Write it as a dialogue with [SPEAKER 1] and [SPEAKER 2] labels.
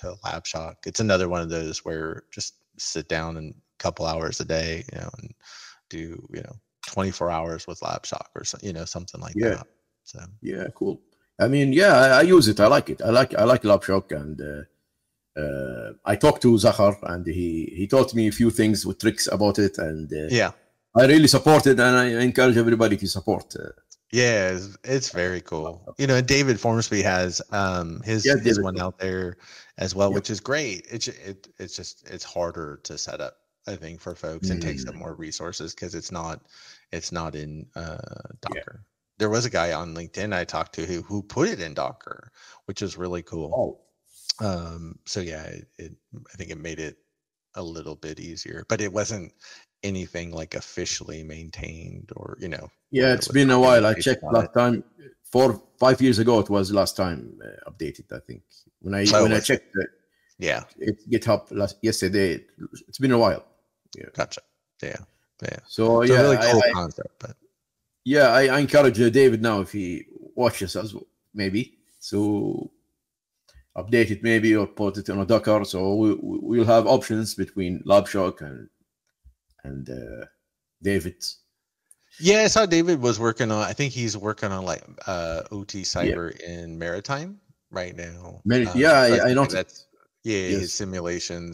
[SPEAKER 1] to LabShock. It's another one of those where just sit down and a couple hours a day, you know, and do you know 24 hours with LabShock or so, you know something like
[SPEAKER 2] Yeah.
[SPEAKER 1] that. So
[SPEAKER 2] Yeah, cool. I mean, yeah, I, I use it. I like it. I like I like LabShock, and uh, uh, I talked to Zahar, and he he taught me a few things with tricks about it, and uh,
[SPEAKER 1] yeah,
[SPEAKER 2] I really support it, and I encourage everybody to support. Uh,
[SPEAKER 1] yeah, it's, it's very cool. You know, David Formby has um his
[SPEAKER 2] Yeah,
[SPEAKER 1] his one out there as well, which is great. It's it it's just it's harder to set up. I think for folks, it takes
[SPEAKER 2] Mm.
[SPEAKER 1] up more resources because it's not it's not in uh, Docker. There was a guy on LinkedIn I talked to who who put it in Docker, which is really cool.
[SPEAKER 2] oh,
[SPEAKER 1] Um, so yeah, it, it I think it made it a little bit easier, but it wasn't anything like officially maintained or you know.
[SPEAKER 2] yeah, it's been a while. I checked
[SPEAKER 1] on it.
[SPEAKER 2] last time, four five years ago. It was the last time uh, updated. I think when I
[SPEAKER 1] Oh,
[SPEAKER 2] when I
[SPEAKER 1] it?
[SPEAKER 2] checked uh,
[SPEAKER 1] Yeah,
[SPEAKER 2] it GitHub last yesterday, it's been a while.
[SPEAKER 1] Yeah gotcha. Yeah, yeah.
[SPEAKER 2] So
[SPEAKER 1] It's
[SPEAKER 2] yeah,
[SPEAKER 1] really
[SPEAKER 2] I-
[SPEAKER 1] cool
[SPEAKER 2] I-
[SPEAKER 1] concept, but
[SPEAKER 2] yeah, I, I encourage uh, David now if he watches us, maybe so update it, maybe or put it on a Docker. So we, we- we'll have options between LabShock and and uh, David.
[SPEAKER 1] yeah, I saw David was working on. I think he's working on like uh OT cyber in maritime right now. Um,
[SPEAKER 2] yeah, I- I noticed.
[SPEAKER 1] that's yeah, his simulations